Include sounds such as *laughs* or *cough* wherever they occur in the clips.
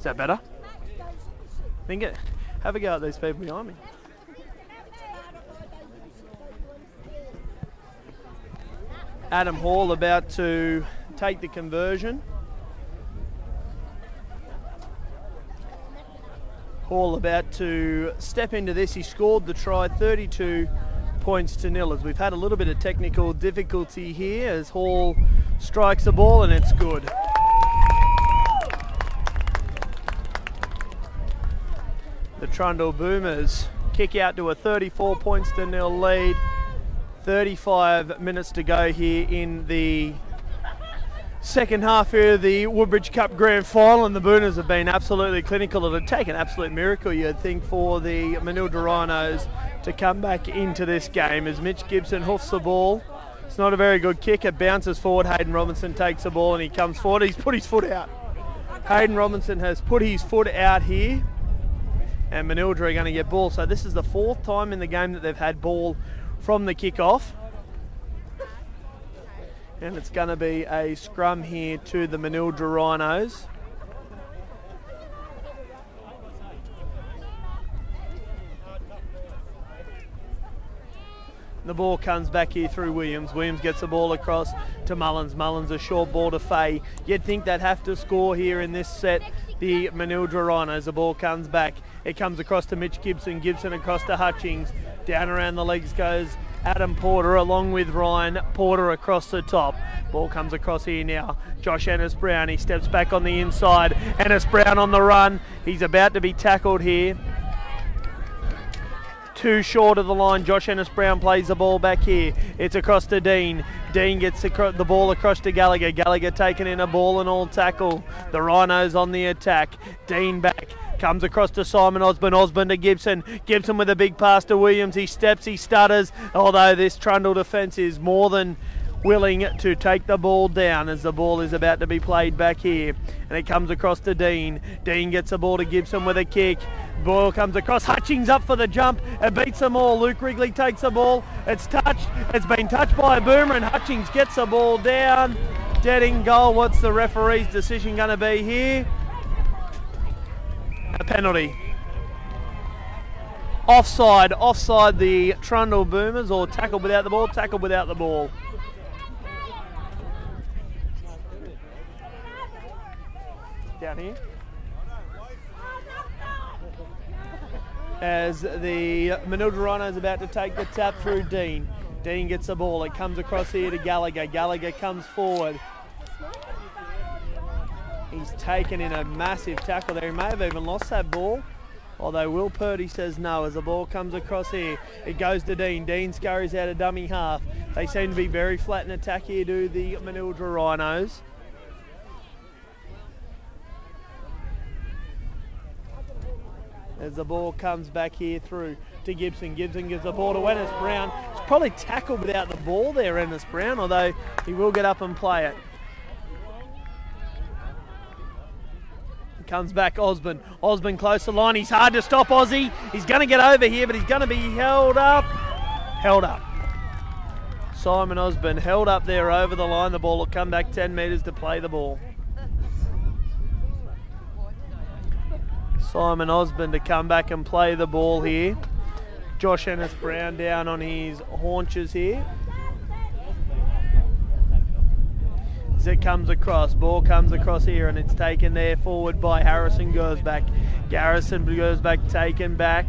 Is that better? Think it. Have a go at these people behind me. Adam Hall about to take the conversion. Hall about to step into this. He scored the try 32 points to nil as we've had a little bit of technical difficulty here as Hall strikes the ball and it's good. Trundle Boomers kick out to a 34 points to nil lead. 35 minutes to go here in the second half here of the Woodbridge Cup Grand Final, and the Boomers have been absolutely clinical. It would take an absolute miracle, you'd think, for the Manildra Rhinos to come back into this game as Mitch Gibson hoofs the ball. It's not a very good kick. It bounces forward. Hayden Robinson takes the ball and he comes forward. He's put his foot out. Hayden Robinson has put his foot out here. And Manildra are going to get ball. So this is the fourth time in the game that they've had ball from the kick-off. And it's going to be a scrum here to the Manildra Rhinos. The ball comes back here through Williams. Williams gets the ball across to Mullins. Mullins a short ball to Fay. You'd think they'd have to score here in this set. The Manildra on as The ball comes back. It comes across to Mitch Gibson. Gibson across to Hutchings. Down around the legs goes Adam Porter along with Ryan Porter across the top. Ball comes across here now. Josh Ennis Brown. He steps back on the inside. Ennis Brown on the run. He's about to be tackled here too short of the line. Josh Ennis Brown plays the ball back here. It's across to Dean. Dean gets the ball across to Gallagher. Gallagher taking in a ball and all tackle. The Rhinos on the attack. Dean back. Comes across to Simon Osborne. Osborne to Gibson. Gibson with a big pass to Williams. He steps, he stutters. Although this Trundle defence is more than willing to take the ball down as the ball is about to be played back here. And it comes across to Dean. Dean gets the ball to Gibson with a kick. Ball comes across. Hutchings up for the jump. It beats them all. Luke Wrigley takes the ball. It's touched. It's been touched by a boomer and Hutchings gets the ball down. Dead in goal. What's the referee's decision going to be here? A penalty. Offside, offside the Trundle Boomers or tackle without the ball, tackle without the ball. Down here. As the Manildra Rhino is about to take the tap through Dean. Dean gets the ball. It comes across here to Gallagher. Gallagher comes forward. He's taken in a massive tackle there. He may have even lost that ball. Although Will Purdy says no as the ball comes across here. It goes to Dean. Dean scurries out a dummy half. They seem to be very flat in attack here, do the Manildra Rhinos. As the ball comes back here through to Gibson. Gibson gives the ball to Ennis Brown. It's probably tackled without the ball there, Ennis Brown, although he will get up and play it. Comes back Osborne. Osborne close to line. He's hard to stop Aussie. He's going to get over here, but he's going to be held up. Held up. Simon Osborne held up there over the line. The ball will come back 10 metres to play the ball. Simon Osborne to come back and play the ball here. Josh Ennis Brown down on his haunches here. As it comes across, ball comes across here and it's taken there forward by Harrison goes back. Garrison goes back, taken back.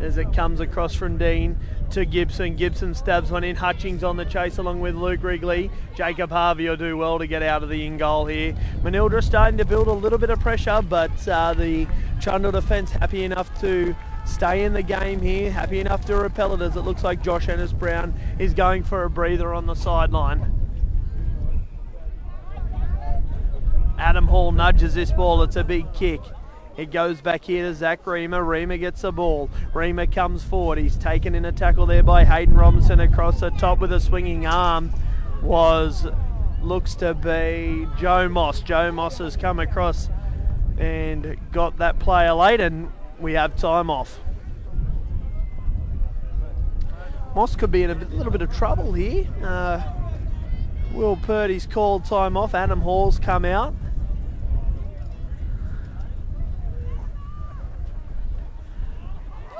As it comes across from Dean to Gibson. Gibson stabs one in. Hutchings on the chase along with Luke Wrigley. Jacob Harvey will do well to get out of the in goal here. Manildra starting to build a little bit of pressure, but uh, the Trundle defence happy enough to stay in the game here. Happy enough to repel it as it looks like Josh Ennis Brown is going for a breather on the sideline. Adam Hall nudges this ball. It's a big kick. It goes back here to Zach Reamer. Reamer gets the ball. Reamer comes forward. He's taken in a tackle there by Hayden Robinson across the top with a swinging arm. Was looks to be Joe Moss. Joe Moss has come across and got that player late, and we have time off. Moss could be in a little bit of trouble here. Uh, Will Purdy's called time off. Adam Hall's come out.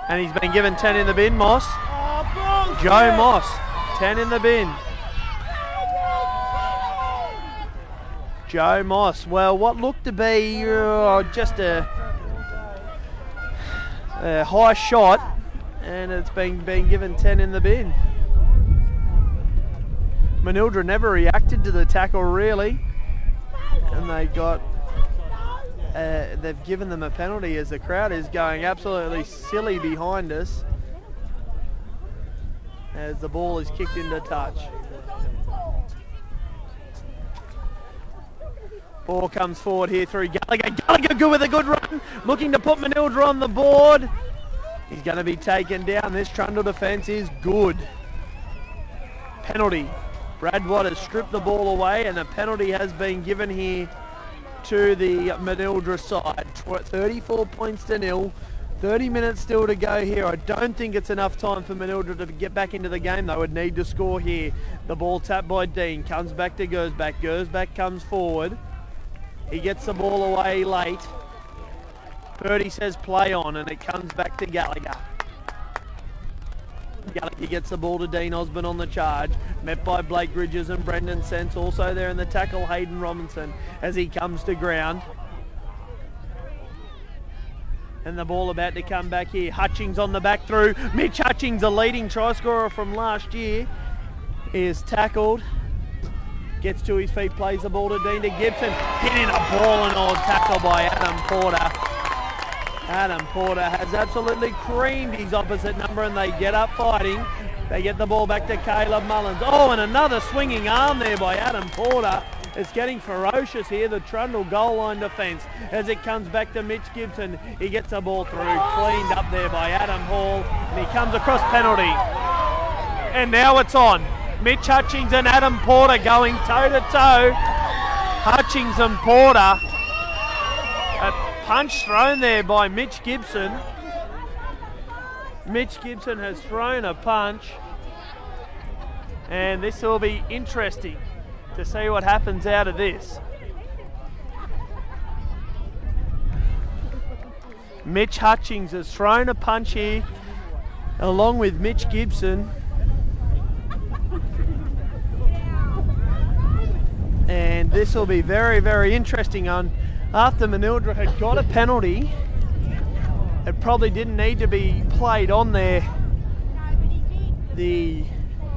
And he's been given 10 in the bin, Moss. Joe Moss, 10 in the bin. Joe Moss. Well, what looked to be uh, just a, a, high shot, and it's been, been given 10 in the bin. Manildra never reacted to the tackle really, and they got. Uh, they've given them a penalty as the crowd is going absolutely silly behind us as the ball is kicked into touch. Ball comes forward here through Gallagher. Gallagher good with a good run. Looking to put Manildra on the board. He's going to be taken down. This Trundle defence is good. Penalty. Brad Watt has stripped the ball away and a penalty has been given here to the Manildra side. 34 points to nil. 30 minutes still to go here. I don't think it's enough time for Manildra to get back into the game. They would need to score here. The ball tapped by Dean. Comes back to Gersbach. Gersbach comes forward. He gets the ball away late. Purdy says play on and it comes back to Gallagher. Gallagher gets the ball to Dean Osborne on the charge. Met by Blake Bridges and Brendan Sense. Also there in the tackle, Hayden Robinson as he comes to ground. And the ball about to come back here. Hutchings on the back through. Mitch Hutchings, a leading try scorer from last year, is tackled. Gets to his feet, plays the ball to Dean to Gibson. Hitting a ball and all tackle by Adam Porter. Adam Porter has absolutely creamed his opposite number and they get up fighting. They get the ball back to Caleb Mullins. Oh, and another swinging arm there by Adam Porter. It's getting ferocious here, the Trundle goal line defence. As it comes back to Mitch Gibson, he gets the ball through, cleaned up there by Adam Hall, and he comes across penalty. And now it's on. Mitch Hutchings and Adam Porter going toe to toe. Hutchings and Porter punch thrown there by Mitch Gibson. Mitch Gibson has thrown a punch. And this will be interesting to see what happens out of this. Mitch Hutchings has thrown a punch here along with Mitch Gibson. And this will be very, very interesting on after Manildra had got a penalty, it probably didn't need to be played on there. The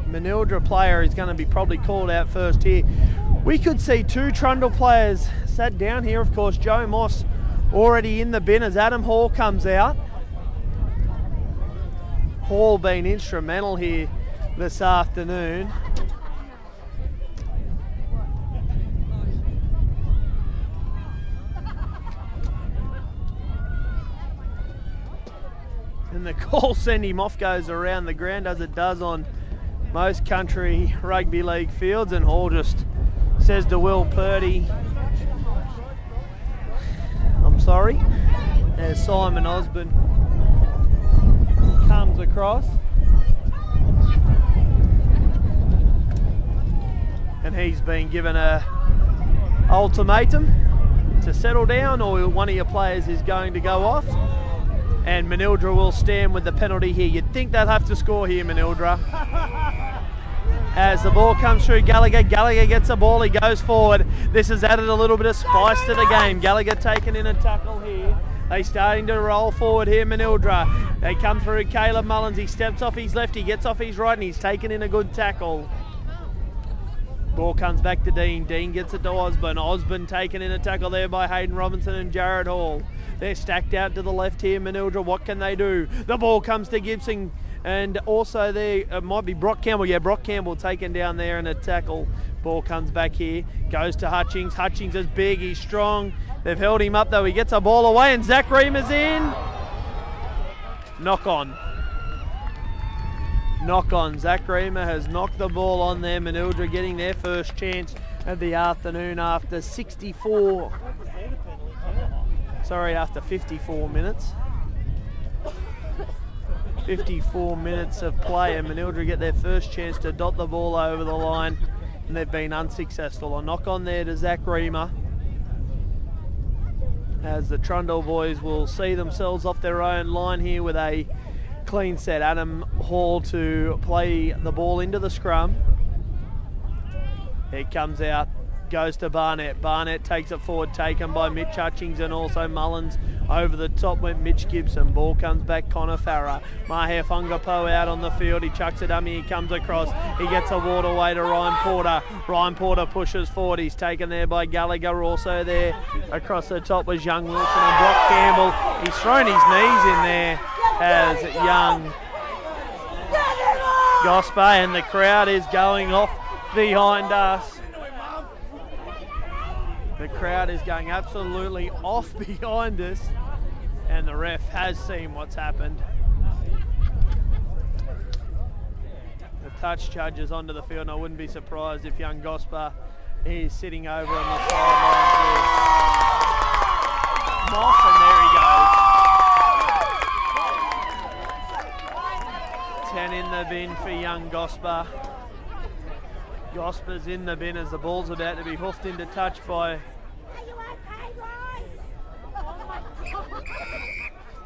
Manildra player is going to be probably called out first here. We could see two Trundle players sat down here. Of course, Joe Moss already in the bin as Adam Hall comes out. Hall being instrumental here this afternoon. *laughs* the call sending off goes around the ground as it does on most country rugby league fields and Hall just says to Will Purdy I'm sorry as Simon Osborne comes across. And he's been given a ultimatum to settle down or one of your players is going to go off and Manildra will stand with the penalty here. You'd think they'll have to score here, Manildra. As the ball comes through Gallagher, Gallagher gets the ball, he goes forward. This has added a little bit of spice to the game. Gallagher taken in a tackle here. They starting to roll forward here, Manildra. They come through Caleb Mullins. He steps off his left, he gets off his right, and he's taken in a good tackle. Ball comes back to Dean. Dean gets it to Osborne. Osborne taken in a tackle there by Hayden Robinson and Jared Hall. They're stacked out to the left here, Manildra. What can they do? The ball comes to Gibson. And also there it might be Brock Campbell. Yeah, Brock Campbell taken down there in a tackle. Ball comes back here. Goes to Hutchings. Hutchings is big. He's strong. They've held him up though. He gets a ball away and Zach Reamer's in. Knock on. Knock on. Zach Reamer has knocked the ball on there. Manildra getting their first chance of the afternoon after 64 Sorry, after 54 minutes. 54 minutes of play and Manildra get their first chance to dot the ball over the line and they've been unsuccessful. A knock on there to Zach Reamer as the Trundle boys will see themselves off their own line here with a clean set. Adam Hall to play the ball into the scrum. It comes out goes to Barnett. Barnett takes it forward, taken by Mitch Hutchings and also Mullins. Over the top went Mitch Gibson. Ball comes back, Connor Farah. Maher Fungapo out on the field. He chucks it dummy. He comes across. He gets a waterway to Ryan Porter. Ryan Porter pushes forward. He's taken there by Gallagher. Also there across the top was Young Wilson and Brock Campbell. He's thrown his knees in there as Young Gosper and the crowd is going off behind us. Crowd is going absolutely off *laughs* behind us, and the ref has seen what's happened. The touch judges onto the field, and I wouldn't be surprised if young Gosper is sitting over on the sidelines with Moss, and there he goes. 10 in the bin for young Gosper. Gosper's in the bin as the ball's about to be hoofed into touch by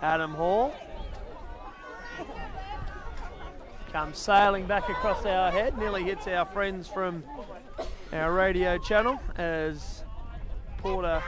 Adam Hall. Comes sailing back across our head, nearly hits our friends from our radio channel as Porter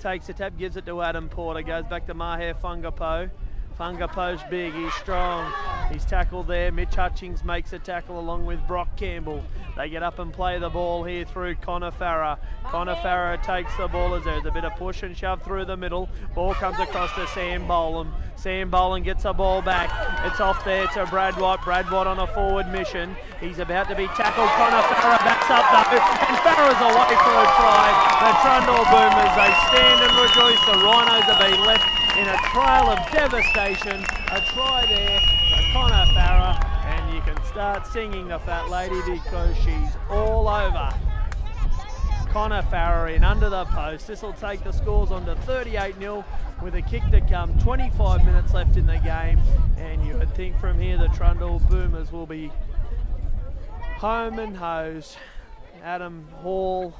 takes a tap, gives it to Adam Porter, goes back to Maher Fungapo. Fungapo's big, he's strong. He's tackled there. Mitch Hutchings makes a tackle along with Brock Campbell. They get up and play the ball here through Connor Farah. Connor Farah takes the ball as there's a bit of push and shove through the middle. Ball comes across to Sam Boland. Sam Boland gets the ball back. It's off there to Brad Watt. Brad Watt on a forward mission. He's about to be tackled. Connor Farah backs up though. And Farah's away for a try. The Trundle Boomers, they stand and rejoice. The Rhinos have been left in a trail of devastation. A try there Connor Farah, and you can start singing the fat lady because she's all over. Connor Farah in under the post. This will take the scores on to 38 0 with a kick to come. 25 minutes left in the game, and you would think from here the Trundle Boomers will be home and hose. Adam Hall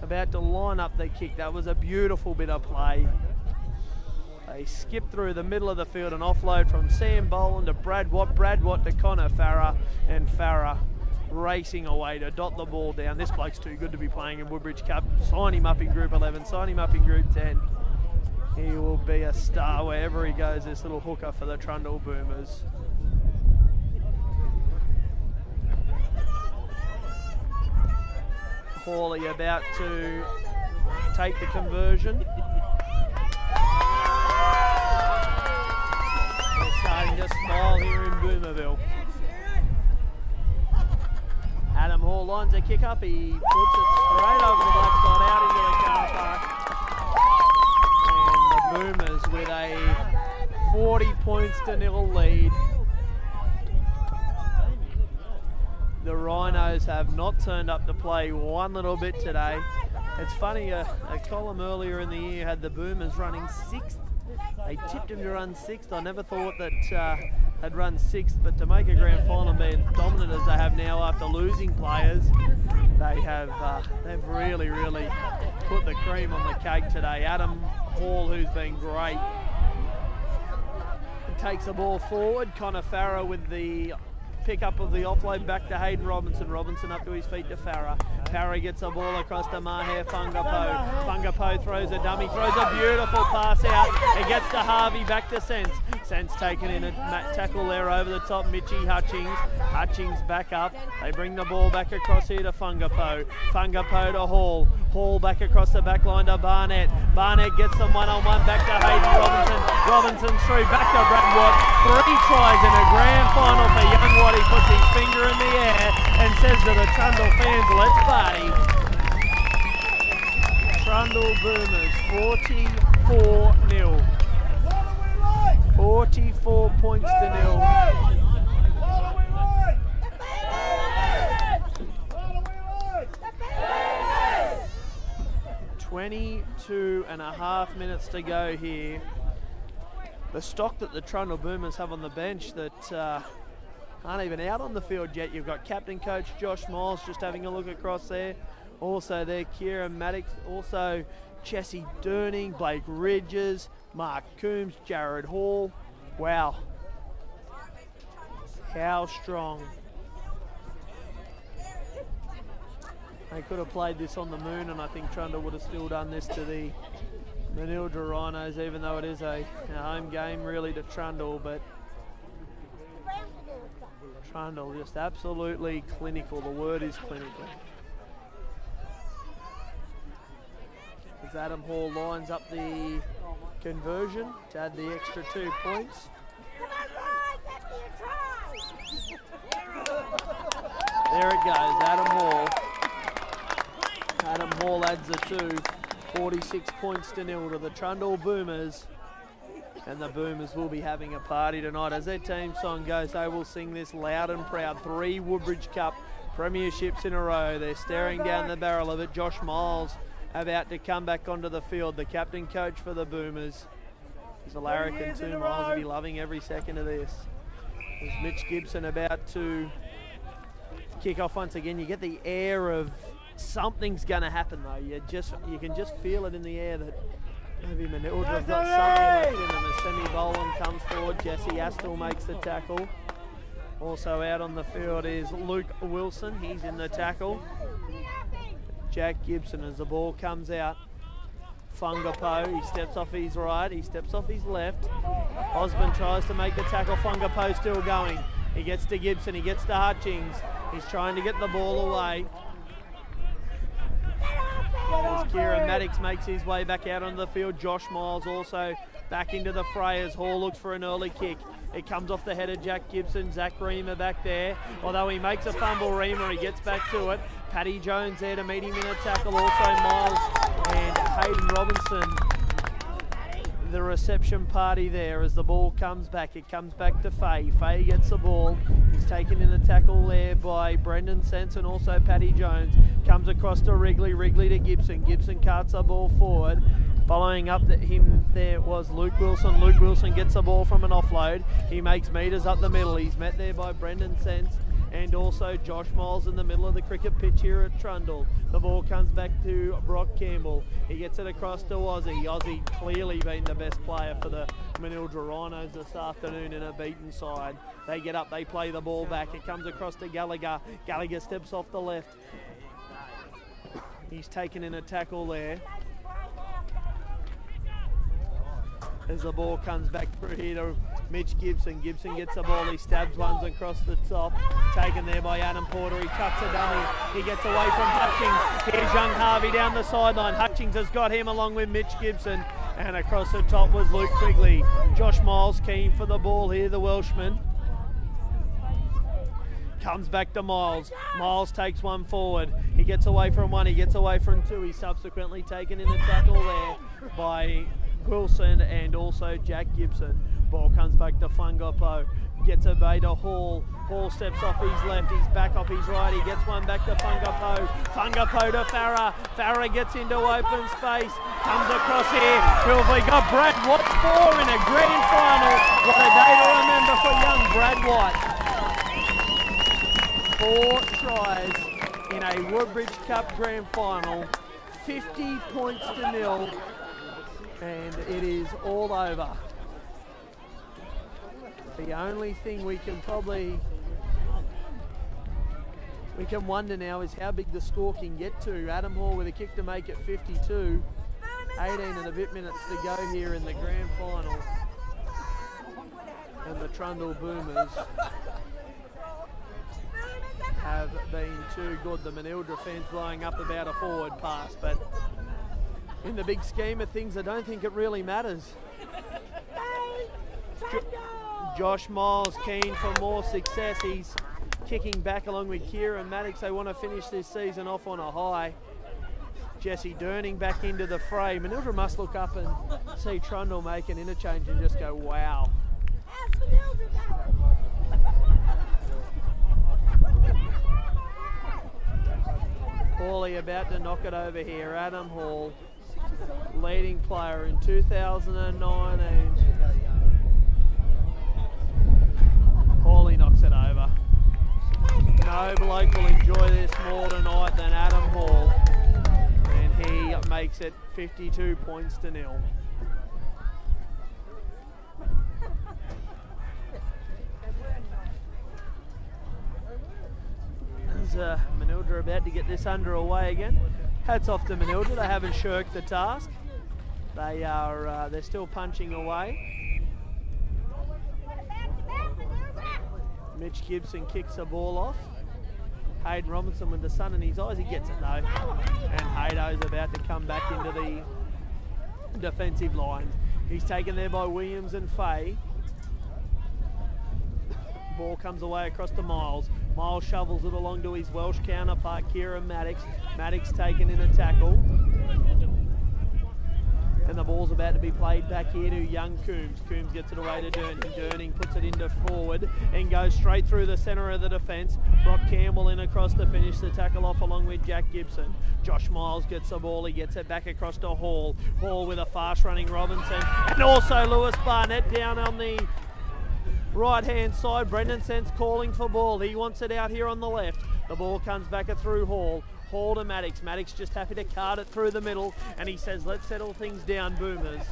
about to line up the kick. That was a beautiful bit of play. They skip through the middle of the field and offload from Sam Boland to Brad Watt, Brad Watt to Connor Farah, and Farah racing away to dot the ball down. This bloke's too good to be playing in Woodbridge Cup. Sign him up in Group 11, sign him up in Group 10. He will be a star wherever he goes, this little hooker for the Trundle Boomers. Hawley about to take the conversion. They're starting to smile here in Boomerville. Adam Hall lines a kick up. He puts it straight over the black dot out into the car park. And the Boomers with a 40 points to nil lead. the Rhinos have not turned up to play one little bit today. It's funny, a, a, column earlier in the year had the Boomers running sixth. They tipped him to run sixth. I never thought that uh, they'd run sixth, but to make a grand final and be as dominant as they have now after losing players, they have uh, they've really, really put the cream on the cake today. Adam Hall, who's been great, takes the ball forward. Connor Farah with the pick up of the offload back to Hayden Robinson. Robinson up to his feet to Farah. Farah gets a ball across to Maher Fungapo. Fungapo throws a dummy, throws a beautiful pass out. It gets to Harvey, back to Sense. Sense taken in a tackle there over the top. Mitchy Hutchings. Hutchings back up. They bring the ball back across here to Fungapo. Fungapo to Hall. Hall back across the back line to Barnett. Barnett gets them one on one back to Hayden Robinson. Robinson through back to Brad Watt. Three tries in a grand final for Young Watt. He puts his finger in the air and says to the Trundle fans, let's party. Trundle Boomers 44 0. 44 points to nil. 22 and a half minutes to go here. The stock that the Trundle Boomers have on the bench that uh, aren't even out on the field yet. You've got captain coach Josh Miles just having a look across there. Also there, Kieran Maddox. Also Jesse Durning, Blake Ridges, Mark Coombs, Jared Hall. Wow. How strong. They could have played this on the moon and I think Trundle would have still done this to the Manildra Rhinos even though it is a home game really to Trundle but Trundle just absolutely clinical. The word is clinical. As Adam Hall lines up the conversion to add the extra two points. There it goes, Adam Hall. Adam Hall adds the two. 46 points to nil to the Trundle Boomers. And the Boomers will be having a party tonight. As their team song goes, they will sing this loud and proud. Three Woodbridge Cup premierships in a row. They're staring down the barrel of it. Josh Miles about to come back onto the field, the captain coach for the Boomers. He's a larrikin too. Miles will be loving every second of this. There's Mitch Gibson about to kick off once again. You get the air of something's going to happen though. You just you can just feel it in the air that maybe Manildra have got something left in them. As Semi Boland comes forward, Jesse Astle makes the tackle. Also out on the field is Luke Wilson. He's in the tackle. Jack Gibson as the ball comes out. Fungapo, he steps off his right, he steps off his left. Osborne tries to make the tackle, Fungapo still going. He gets to Gibson, he gets to Hutchings. He's trying to get the ball away. As Kieran Maddox makes his way back out onto the field, Josh Miles also back into the fray as Hall looks for an early kick. It comes off the head of Jack Gibson, Zach Reamer back there. Although he makes a fumble, Reamer, he gets back to it. Paddy Jones there to meet him in a tackle, also Miles and Hayden Robinson. The reception party there as the ball comes back. It comes back to Faye. Faye gets the ball. He's taken in a tackle there by Brendan Sense and also Paddy Jones. Comes across to Wrigley. Wrigley to Gibson. Gibson carts the ball forward. Following up the, him there was Luke Wilson. Luke Wilson gets the ball from an offload. He makes meters up the middle. He's met there by Brendan Sense and also Josh Miles in the middle of the cricket pitch here at Trundle. The ball comes back to Brock Campbell. He gets it across to Aussie. Aussie clearly been the best player for the Manildra Rhinos this afternoon in a beaten side. They get up, they play the ball back. It comes across to Gallagher. Gallagher steps off the left. He's taken in a tackle there. as the ball comes back through here to Mitch Gibson. Gibson gets the ball, he stabs ones across the top, taken there by Adam Porter. He cuts a dummy, he gets away from Hutchings. Here's young Harvey down the sideline. Hutchings has got him along with Mitch Gibson. And across the top was Luke Quigley. Josh Miles keen for the ball here, the Welshman. Comes back to Miles. Miles takes one forward. He gets away from one, he gets away from two. He's subsequently taken in a tackle there by Wilson and also Jack Gibson. Ball comes back to Fungapo. Gets a bait to Hall. Hall steps off his left. He's back off his right. He gets one back to Fungapo. Fungapo to Farah. Farah gets into open space. Comes across here. We got? Brad Watt four in a grand final. What a day to remember for young Brad Watt. Four tries in a Woodbridge Cup grand final. 50 points to nil and it is all over. The only thing we can probably we can wonder now is how big the score can get to. Adam Hall with a kick to make it 52. 18 and a bit minutes to go here in the grand final. And the Trundle Boomers have been too good. The Manildra fans blowing up about a forward pass, but in the big scheme of things, I don't think it really matters. Jo Josh Miles keen for more success. He's kicking back along with Kieran Maddox. They want to finish this season off on a high. Jesse Durning back into the fray. Manildra must look up and see Trundle make an interchange and just go, wow. Paulie about to knock it over here. Adam Hall leading player in 2019. Hawley knocks it over. no bloke will enjoy this more tonight than Adam Hall. And he makes it 52 points to nil. As uh, Manildra are about to get this under underway again. Hats off to Manildra, they haven't shirked the task. They are, uh, they're still punching away. Mitch Gibson kicks the ball off. Hayden Robinson with the sun in his eyes, he gets it though. And Haydo's about to come back into the defensive line. He's taken there by Williams and Fay. Ball comes away across to Miles. Miles shovels it along to his Welsh counterpart, Kieran Maddox. Maddox taken in a tackle. And the ball's about to be played back here to young Coombs. Coombs gets it away to Durning. Durning puts it into forward and goes straight through the centre of the defence. Brock Campbell in across to finish the tackle off along with Jack Gibson. Josh Miles gets the ball. He gets it back across to Hall. Hall with a fast running Robinson. And also Lewis Barnett down on the right hand side. Brendan Sense calling for ball. He wants it out here on the left. The ball comes back through Hall. Hall to Maddox. Maddox just happy to cart it through the middle and he says, let's settle things down, Boomers.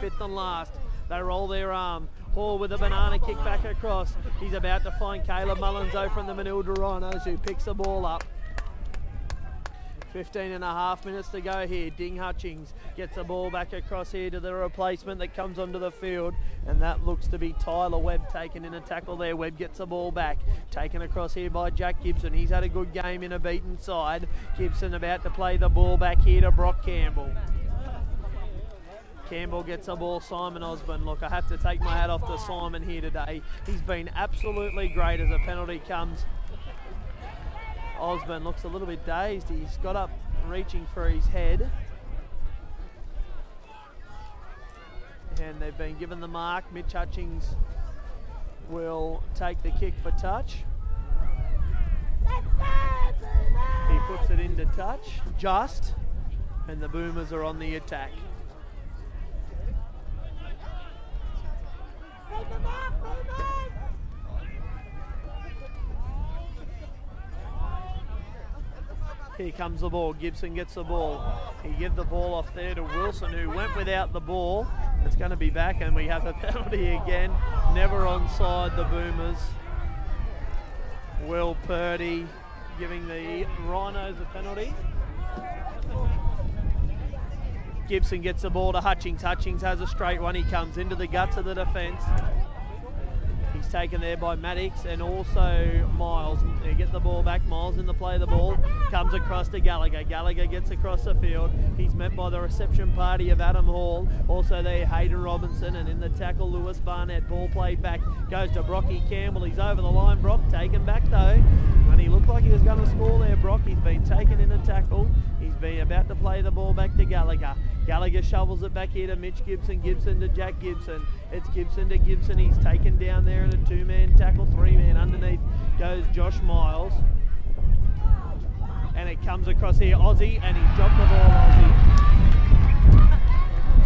Fifth and last. They roll their arm. Hall with a banana kick back across. He's about to find Caleb Mullenzo from the Manildra Rhinos who picks the ball up. 15 and a half minutes to go here. Ding Hutchings gets the ball back across here to the replacement that comes onto the field, and that looks to be Tyler Webb taken in a tackle there. Webb gets the ball back, taken across here by Jack Gibson. He's had a good game in a beaten side. Gibson about to play the ball back here to Brock Campbell. Campbell gets the ball, Simon Osborne. Look, I have to take my hat off to Simon here today. He's been absolutely great as a penalty comes Osborne looks a little bit dazed. He's got up reaching for his head. And they've been given the mark. Mitch Hutchings will take the kick for touch. He puts it into touch, just, and the Boomers are on the attack. Here comes the ball. Gibson gets the ball. He gives the ball off there to Wilson, who went without the ball. It's going to be back, and we have a *laughs* penalty again. Never onside the Boomers. Will Purdy giving the Rhinos a penalty. Gibson gets the ball to Hutchings. Hutchings has a straight one. He comes into the guts of the defence. Taken there by Maddox and also Miles. They get the ball back. Miles in the play of the ball. Comes across to Gallagher. Gallagher gets across the field. He's met by the reception party of Adam Hall. Also there Hayden Robinson and in the tackle Lewis Barnett. Ball played back. Goes to Brocky Campbell. He's over the line. Brock taken back though. And he looked like he was going to score there, Brock. He's been taken in a tackle. He's been about to play the ball back to Gallagher. Gallagher shovels it back here to Mitch Gibson. Gibson to Jack Gibson. It's Gibson to Gibson. He's taken down there in a two-man tackle, three-man underneath goes Josh Miles. And it comes across here, Aussie, and he dropped the ball, Aussie.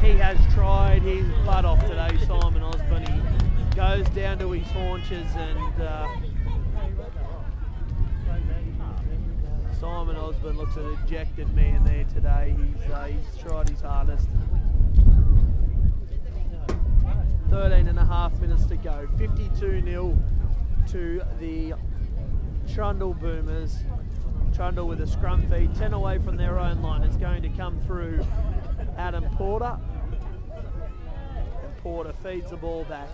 He has tried his butt off today, Simon Osborne. He goes down to his haunches and uh, Simon Osborne looks an ejected man there today. He's, uh, he's tried his hardest. 13 and a half minutes to go. 52 0 to the Trundle Boomers. Trundle with a scrum feed, 10 away from their own line. It's going to come through Adam Porter. And Porter feeds the ball back.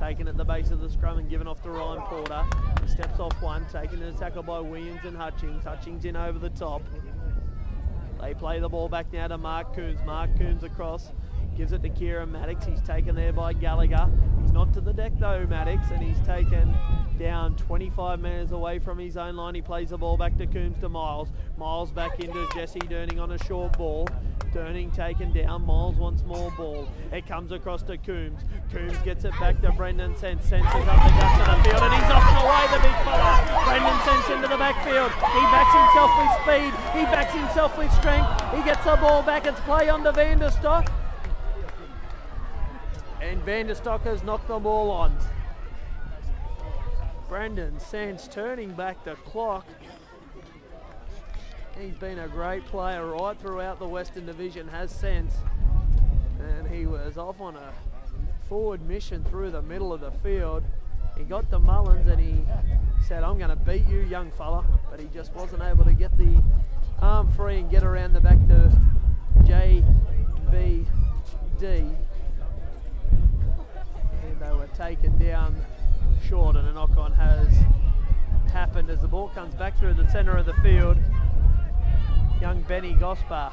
Taken at the base of the scrum and given off to Ryan Porter. He steps off one, taken in a tackle by Williams and Hutchings. Hutchings in over the top. They play the ball back now to Mark Coombs. Mark Coombs across Gives it to Kieran Maddox. He's taken there by Gallagher. He's not to the deck though, Maddox, and he's taken down 25 metres away from his own line. He plays the ball back to Coombs to Miles. Miles back into Jesse Durning on a short ball. Durning taken down. Miles wants more ball. It comes across to Coombs. Coombs gets it back to Brendan Sense. Sense is up the guts of the field and he's off and away the big fella. Brendan Sense into the backfield. He backs himself with speed. He backs himself with strength. He gets the ball back. It's play on to Vanderstock. And Vanderstock has knocked the ball on. Brandon Sands turning back the clock. He's been a great player right throughout the Western Division, has sense. And he was off on a forward mission through the middle of the field. He got to Mullins and he said, I'm going to beat you, young fella. But he just wasn't able to get the arm free and get around the back to JVD. And they were taken down short and a knock on has happened as the ball comes back through the centre of the field. Young Benny Gosper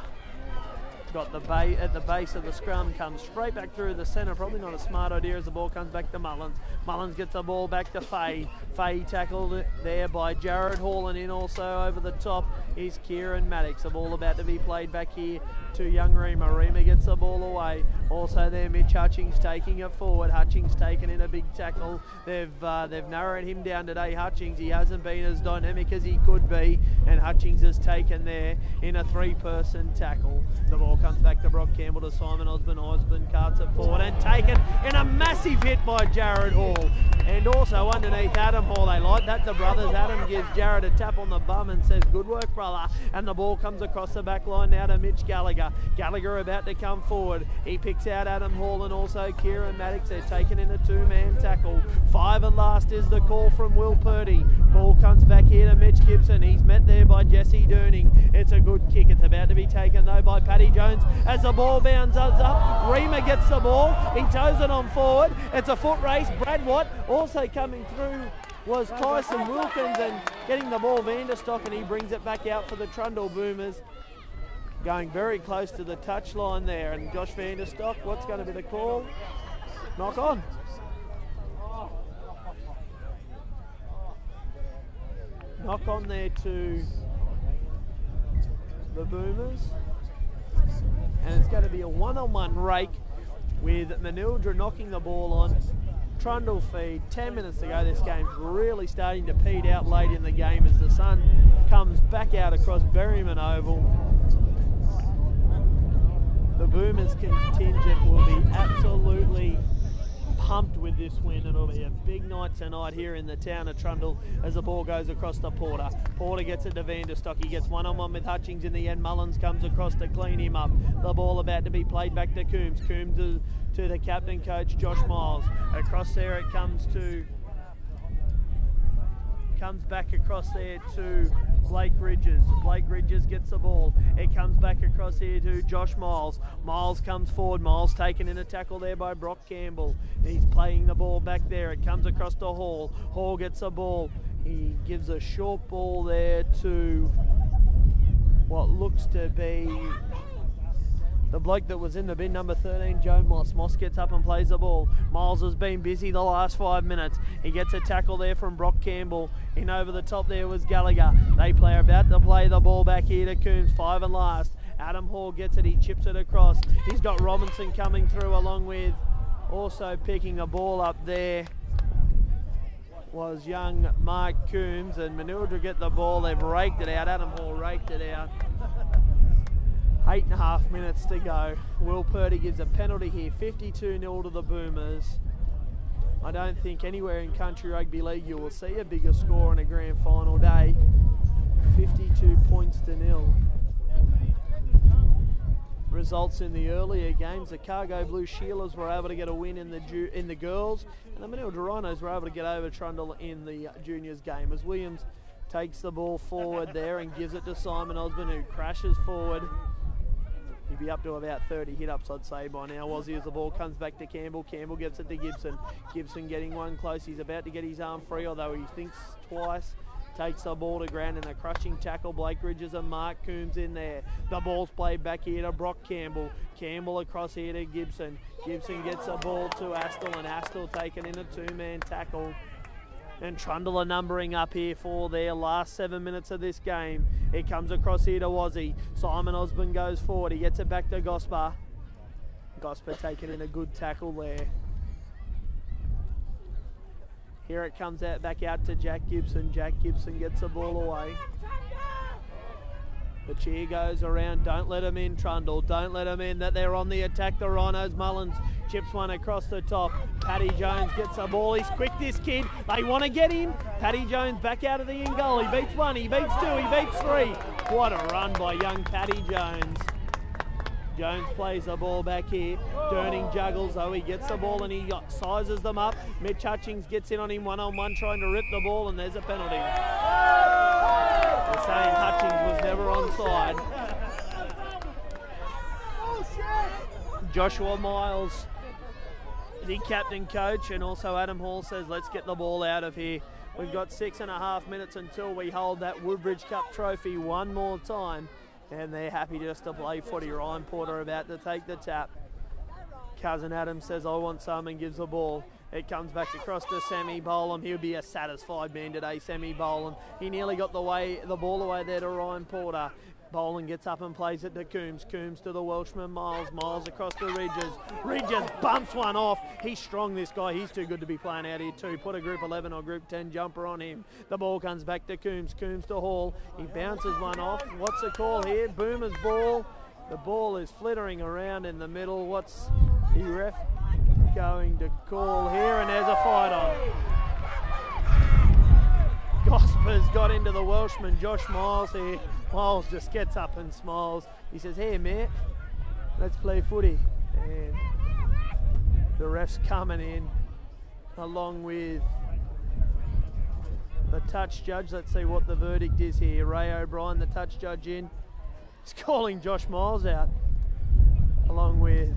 got the ba- at the base of the scrum, comes straight back through the centre. Probably not a smart idea as the ball comes back to Mullins. Mullins gets the ball back to Faye. Faye tackled there by Jared Hall and in also over the top is Kieran Maddox. The ball about to be played back here to young Reamer. Reamer gets the ball away. Also there, Mitch Hutchings taking it forward. Hutchings taken in a big tackle. They've uh, they've narrowed him down today. Hutchings, he hasn't been as dynamic as he could be, and Hutchings has taken there in a three-person tackle. The ball comes back to Brock Campbell to Simon Osborne. Osborne carts it forward and taken in a massive hit by Jared Hall. And also underneath Adam Hall, they like that. The brothers, Adam gives Jared a tap on the bum and says, good work, brother. And the ball comes across the back line now to Mitch Gallagher. Gallagher about to come forward. He picks out Adam Hall and also Kieran Maddox. They're taken in a two-man tackle. Five and last is the call from Will Purdy. Ball comes back here to Mitch Gibson. He's met there by Jesse Durning. It's a good kick. It's about to be taken though by Paddy Jones as the ball bounds up. Rima gets the ball. He toes it on forward. It's a foot race. Brad Watt also coming through was Tyson Wilkins and getting the ball Vanderstock and he brings it back out for the Trundle Boomers. Going very close to the touchline there and Josh Vanderstock, what's going to be the call? Knock on. Knock on there to the Boomers. And it's going to be a one-on-one rake with Manildra knocking the ball on. Trundle feed, 10 minutes to go. This game's really starting to peat out late in the game as the sun comes back out across Berryman Oval. The Boomers contingent will be absolutely pumped with this win. It'll be a big night tonight here in the town of Trundle as the ball goes across to Porter. Porter gets it to Vanderstock. He gets one on one with Hutchings in the end. Mullins comes across to clean him up. The ball about to be played back to Coombs. Coombs to, to the captain coach Josh Miles. Across there it comes to comes back across there to Blake Ridges. Blake Ridges gets the ball. It comes back across here to Josh Miles. Miles comes forward. Miles taken in a tackle there by Brock Campbell. He's playing the ball back there. It comes across to Hall. Hall gets the ball. He gives a short ball there to what looks to be the bloke that was in the bin, number 13, Joe Moss. Moss gets up and plays the ball. Miles has been busy the last five minutes. He gets a tackle there from Brock Campbell. In over the top there was Gallagher. They play about to play the ball back here to Coombs, five and last. Adam Hall gets it, he chips it across. He's got Robinson coming through along with also picking a ball up there was young Mark Coombs and Manildra get the ball. They've raked it out. Adam Hall raked it out. Eight and a half minutes to go. Will Purdy gives a penalty here, 52 0 to the Boomers. I don't think anywhere in country rugby league you will see a bigger score on a grand final day. 52 points to nil. Results in the earlier games: the Cargo Blue Sheilers were able to get a win in the ju- in the girls, and the Manildra Rhinos were able to get over Trundle in the juniors game. As Williams takes the ball forward there and gives it to Simon Osborne, who crashes forward. He'd be up to about 30 hit ups, I'd say, by now. He as the ball comes back to Campbell. Campbell gets it to Gibson. Gibson getting one close. He's about to get his arm free, although he thinks twice. Takes the ball to ground and a crushing tackle. Blake Ridges and Mark Coombs in there. The ball's played back here to Brock Campbell. Campbell across here to Gibson. Gibson gets the ball to Astle and Astle taken in a two-man tackle. And Trundle are numbering up here for their last seven minutes of this game. It comes across here to Wazzy. Simon Osborne goes forward. He gets it back to Gosper. Gosper taking in a good tackle there. Here it comes out back out to Jack Gibson. Jack Gibson gets the ball away. The cheer goes around. Don't let them in, Trundle. Don't let them in. That they're on the attack. The Rhinos. Mullins chips one across the top. Paddy Jones gets the ball. He's quick, this kid. They want to get him. Paddy Jones back out of the in goal. He beats one. He beats two. He beats three. What a run by young Paddy Jones. Jones plays the ball back here. Durning juggles though. He gets the ball and he uh, sizes them up. Mitch Hutchings gets in on him one on one trying to rip the ball and there's a penalty. They're saying Hutchings was never onside. Joshua Miles, the captain coach, and also Adam Hall says, let's get the ball out of here. We've got six and a half minutes until we hold that Woodbridge Cup trophy one more time and they're happy just to play footy. Ryan Porter about to take the tap. Cousin Adam says, I want some and gives the ball. It comes back across to Sammy Boland. He'll be a satisfied man today, Sammy Boland. He nearly got the way the ball away there to Ryan Porter. Boland gets up and plays it to Coombs. Coombs to the Welshman Miles. Miles across to Ridges. Ridges bumps one off. He's strong, this guy. He's too good to be playing out here too. Put a group 11 or group 10 jumper on him. The ball comes back to Coombs. Coombs to Hall. He bounces one off. What's the call here? Boomer's ball. The ball is flittering around in the middle. What's the ref going to call here? And there's a fight on. Gosper's got into the Welshman, Josh Miles here. Miles just gets up and smiles. He says, hey mate, let's play footy. And the ref's coming in along with the touch judge. Let's see what the verdict is here. Ray O'Brien, the touch judge in. He's calling Josh Miles out along with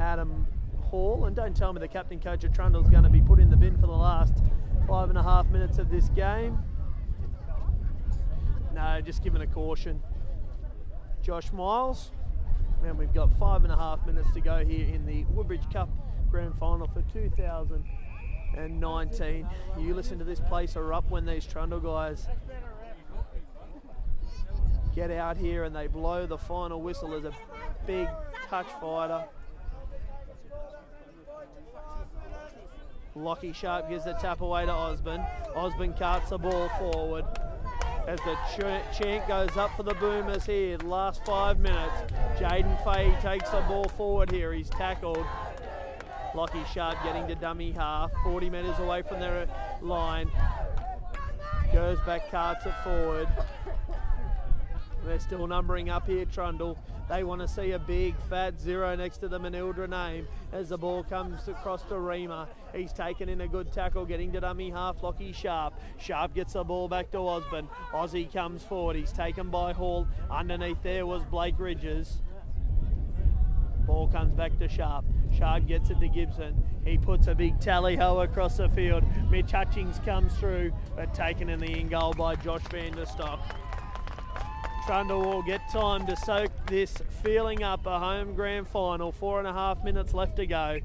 Adam Hall. And don't tell me the captain coach of Trundle's going to be put in the bin for the last five and a half minutes of this game. No, just giving a caution. Josh Miles. And we've got five and a half minutes to go here in the Woodbridge Cup Grand Final for 2019. You listen to this place erupt when these Trundle guys get out here and they blow the final whistle as a big touch fighter. Lockie Sharp gives the tap away to Osborne. Osborne carts the ball forward as the ch chant goes up for the Boomers here. Last five minutes. Jaden Fay takes the ball forward here. He's tackled. Lockie Sharp getting to dummy half, 40 metres away from their line. Goes back, carts it forward. They're still numbering up here, Trundle. They want to see a big fat zero next to the Manildra name as the ball comes across to Rima. He's taken in a good tackle, getting to dummy half. Lockie Sharp. Sharp gets the ball back to Osborne. Aussie comes forward. He's taken by Hall. Underneath there was Blake Ridges. Ball comes back to Sharp. Sharp gets it to Gibson. He puts a big tally ho across the field. Mitch Hutchings comes through, but taken in the in goal by Josh Vanderstock. Trundle will get time to soak this feeling up a home grand final. Four and a half minutes left to go.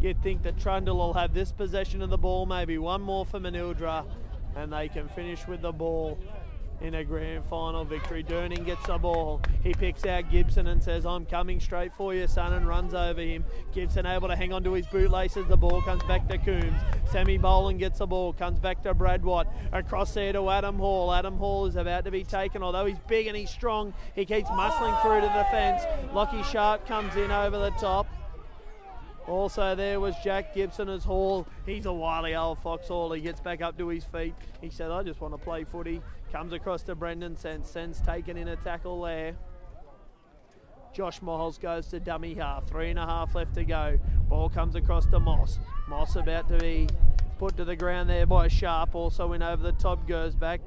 You'd think that Trundle will have this possession of the ball, maybe one more for Manildra, and they can finish with the ball in a grand final victory. Durning gets the ball. He picks out Gibson and says, I'm coming straight for you, son, and runs over him. Gibson able to hang on to his bootlaces. The ball comes back to Coombs. Sammy Boland gets the ball, comes back to Brad Watt. Across there to Adam Hall. Adam Hall is about to be taken, although he's big and he's strong. He keeps muscling through to the fence. Lockie Sharp comes in over the top. Also there was Jack Gibson as Hall. He's a wily old fox Hall. He gets back up to his feet. He said, I just want to play footy. Comes across to Brendan Sense. Sense taken in a tackle there. Josh Miles goes to dummy half. Three and a half left to go. Ball comes across to Moss. Moss about to be put to the ground there by Sharp. Also in over the top goes back.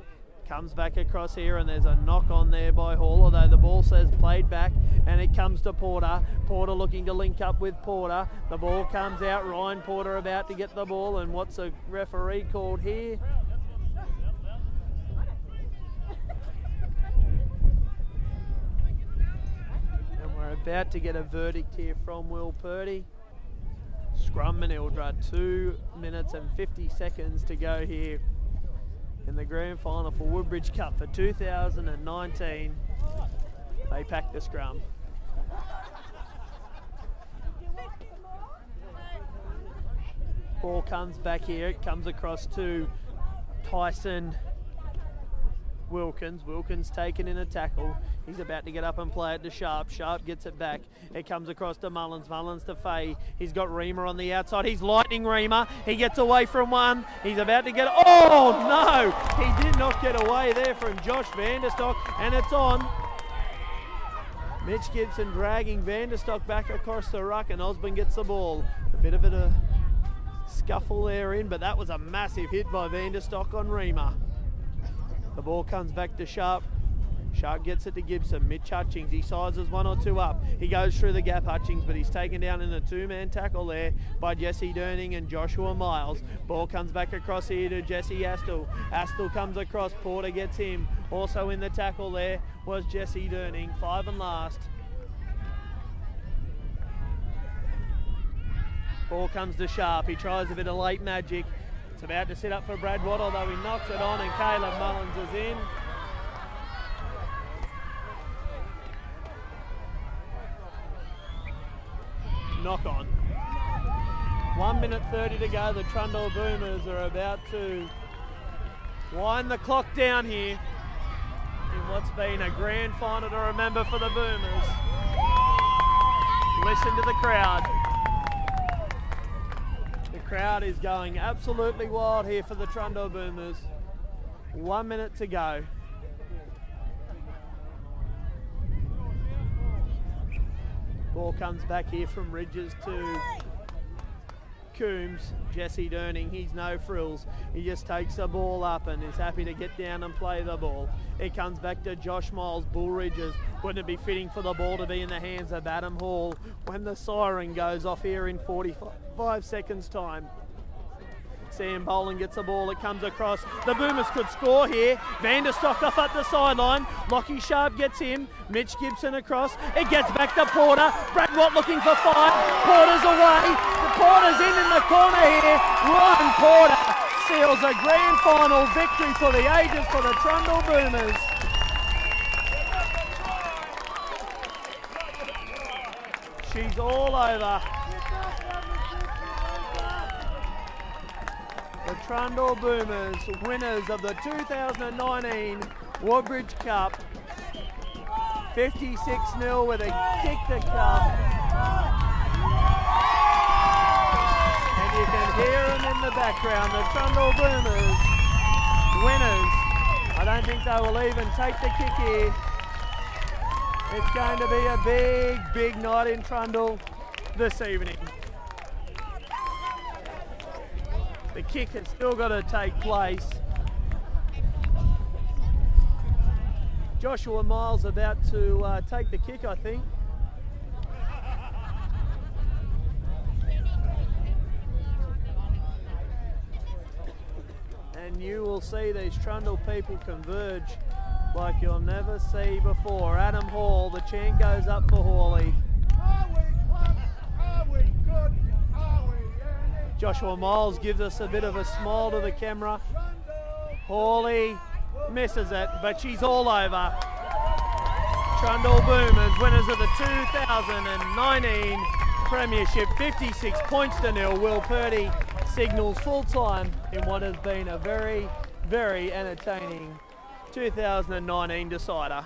Comes back across here and there's a knock on there by Hall, although the ball says played back and it comes to Porter. Porter looking to link up with Porter. The ball comes out. Ryan Porter about to get the ball and what's the referee called here? And we're about to get a verdict here from Will Purdy. Scrum Manildra, two minutes and 50 seconds to go here in the grand final for Woodbridge Cup for 2019. They pack the scrum. Ball comes back here. It comes across to Tyson Wilkins. Wilkins taken in a tackle. He's about to get up and play it to Sharp. Sharp gets it back. It comes across to Mullins. Mullins to Faye. He's got Reamer on the outside. He's lightning Reamer. He gets away from one. He's about to get. Oh no! He did not get away there from Josh Vanderstock, and it's on. Mitch Gibson dragging Vanderstock back across the ruck, and Osborne gets the ball. A bit of a scuffle there in, but that was a massive hit by Vanderstock on Reamer. The ball comes back to Sharp. Sharp gets it to Gibson. Mitch Hutchings, he sizes one or two up. He goes through the gap, Hutchings, but he's taken down in a two-man tackle there by Jesse Durning and Joshua Miles. Ball comes back across here to Jesse Astle. Astle comes across, Porter gets him. Also in the tackle there was Jesse Durning, five and last. Ball comes to Sharp. He tries a bit of late magic. It's about to set up for Brad Watt, although he knocks it on and Caleb Mullins is in. Knock on. One minute 30 to go. The Trundle Boomers are about to wind the clock down here in what's been a grand final to remember for the Boomers. Listen to the crowd crowd is going absolutely wild here for the Trundle Boomers. One minute to go. Ball comes back here from Ridges to Coombs, Jesse Durning, he's no frills. He just takes the ball up and is happy to get down and play the ball. It comes back to Josh Miles, Bullridges. Wouldn't it be fitting for the ball to be in the hands of Adam Hall when the siren goes off here in 45 seconds time? Sam Boland gets the ball, it comes across. The Boomers could score here. Vanderstock off at the sideline. Lockie Sharp gets him. Mitch Gibson across. It gets back to Porter. Brad Watt looking for five. Porter's away. The Porter's in in the corner here. Ryan Porter seals a grand final victory for the ages for the Trundle Boomers. She's all over. The Trundle Boomers, winners of the 2019 Woodbridge Cup. 56-0 with a kick to come. And you can hear them in the background, the Trundle Boomers, winners. I don't think they will even take the kick here. It's going to be a big, big night in Trundle this evening. The kick has still got to take place. Joshua Miles about to uh, take the kick, I think. And you will see these Trundle people converge like you'll never see before. Adam Hall, the chant goes up for Hawley. Joshua Miles gives us a bit of a smile to the camera. Hawley misses it, but she's all over. Trundle Boomers, winners of the 2019 Premiership, 56 points to nil. Will Purdy signals full time in what has been a very, very entertaining 2019 decider.